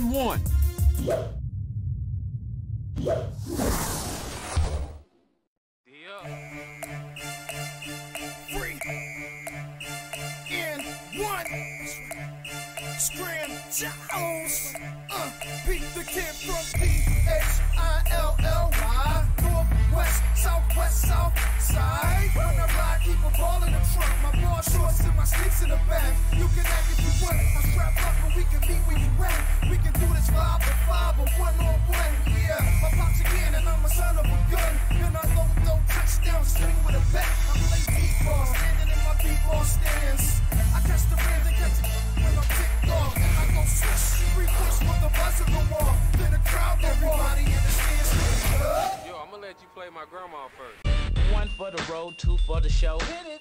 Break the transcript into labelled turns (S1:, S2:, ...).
S1: and one.
S2: And one. Scram Jones. Uh, beat the kid from b-ball. I catch the rims and catch it when I'm ticked off. I go swish, three push with the buzzer go off. Then the crowd go Everybody in the stands.
S3: Yo, I'm gonna let you play my grandma first.
S4: One for the road, two for the show.
S3: Hit it.